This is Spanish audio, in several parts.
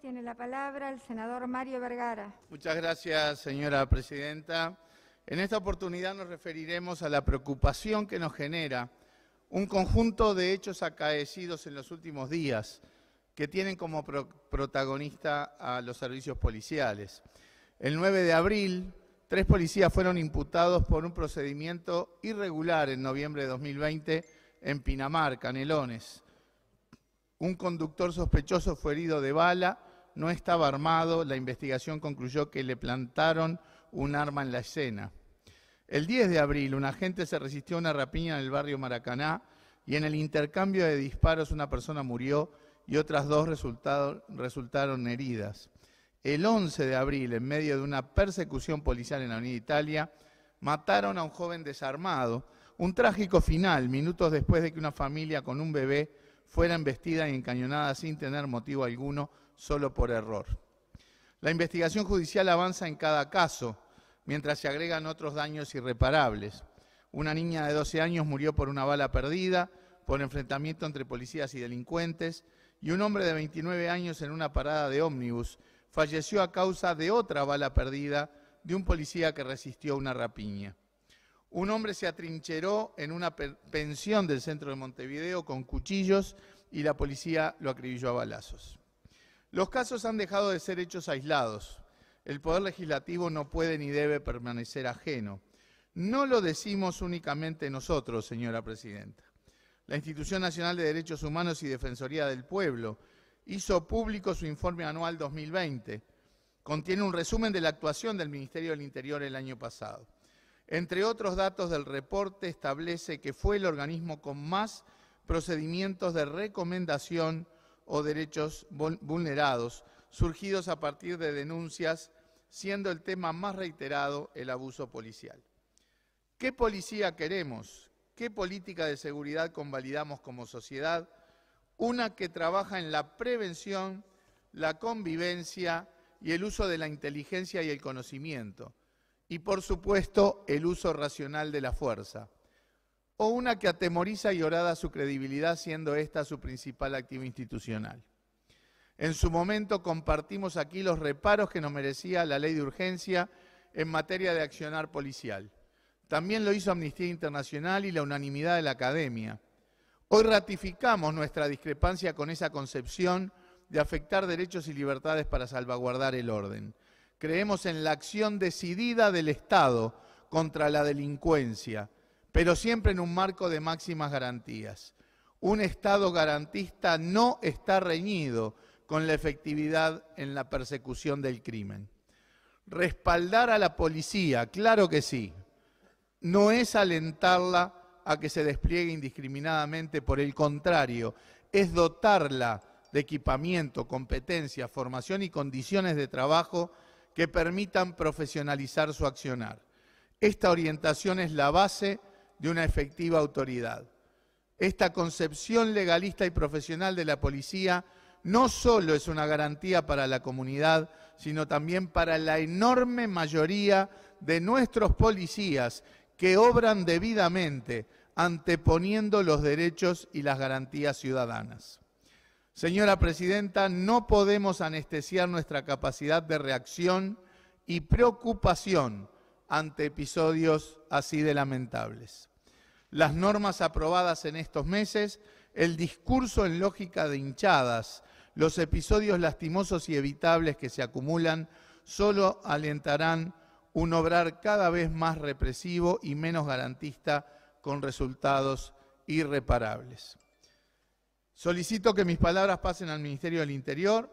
tiene la palabra el senador Mario Vergara. Muchas gracias, señora presidenta. En esta oportunidad nos referiremos a la preocupación que nos genera un conjunto de hechos acaecidos en los últimos días que tienen como protagonista a los servicios policiales. El 9 de abril, tres policías fueron imputados por un procedimiento irregular en noviembre de 2020 en Pinamar, Canelones. Un conductor sospechoso fue herido de bala, no estaba armado, la investigación concluyó que le plantaron un arma en la escena. El 10 de abril, un agente se resistió a una rapiña en el barrio Maracaná y en el intercambio de disparos una persona murió y otras dos resultaron heridas. El 11 de abril, en medio de una persecución policial en la Avenida Italia, mataron a un joven desarmado. Un trágico final, minutos después de que una familia con un bebé fuera embestida y encañonada sin tener motivo alguno, solo por error. La investigación judicial avanza en cada caso, mientras se agregan otros daños irreparables. Una niña de 12 años murió por una bala perdida, por enfrentamiento entre policías y delincuentes, y un hombre de 29 años en una parada de ómnibus falleció a causa de otra bala perdida de un policía que resistió una rapiña. Un hombre se atrincheró en una pensión del centro de Montevideo con cuchillos y la policía lo acribilló a balazos. Los casos han dejado de ser hechos aislados. El Poder Legislativo no puede ni debe permanecer ajeno. No lo decimos únicamente nosotros, señora Presidenta. La Institución Nacional de Derechos Humanos y Defensoría del Pueblo hizo público su informe anual 2020. Contiene un resumen de la actuación del Ministerio del Interior el año pasado. Entre otros datos del reporte establece que fue el organismo con más procedimientos de recomendación o derechos vulnerados surgidos a partir de denuncias, siendo el tema más reiterado el abuso policial. ¿Qué policía queremos? ¿Qué política de seguridad convalidamos como sociedad? Una que trabaja en la prevención, la convivencia y el uso de la inteligencia y el conocimiento y, por supuesto, el uso racional de la fuerza, o una que atemoriza y orada su credibilidad siendo esta su principal activo institucional. En su momento compartimos aquí los reparos que nos merecía la ley de urgencia en materia de accionar policial. También lo hizo Amnistía Internacional y la unanimidad de la Academia. Hoy ratificamos nuestra discrepancia con esa concepción de afectar derechos y libertades para salvaguardar el orden. Creemos en la acción decidida del Estado contra la delincuencia, pero siempre en un marco de máximas garantías. Un Estado garantista no está reñido con la efectividad en la persecución del crimen. Respaldar a la policía, claro que sí, no es alentarla a que se despliegue indiscriminadamente, por el contrario, es dotarla de equipamiento, competencia, formación y condiciones de trabajo que permitan profesionalizar su accionar. Esta orientación es la base de una efectiva autoridad. Esta concepción legalista y profesional de la policía no solo es una garantía para la comunidad, sino también para la enorme mayoría de nuestros policías que obran debidamente, anteponiendo los derechos y las garantías ciudadanas. Señora Presidenta, no podemos anestesiar nuestra capacidad de reacción y preocupación ante episodios así de lamentables. Las normas aprobadas en estos meses, el discurso en lógica de hinchadas, los episodios lastimosos y evitables que se acumulan, solo alentarán un obrar cada vez más represivo y menos garantista con resultados irreparables. Solicito que mis palabras pasen al Ministerio del Interior,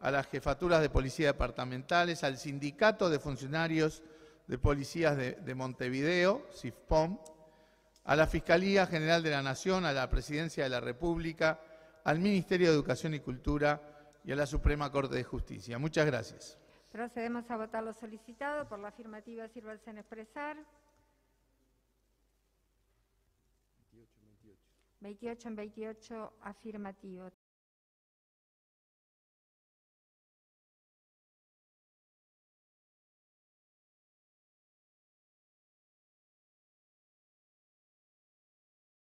a las jefaturas de policía departamentales, al Sindicato de Funcionarios de Policías de, Montevideo, SIFPOM, a la Fiscalía General de la Nación, a la Presidencia de la República, al Ministerio de Educación y Cultura y a la Suprema Corte de Justicia. Muchas gracias. Procedemos a votar lo solicitado. Por la afirmativa, sírvanse en expresar. 28 en 28 afirmativo.